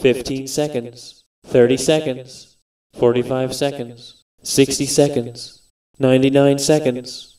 15 seconds, 30 seconds, 45 seconds, 60 seconds, 99 seconds,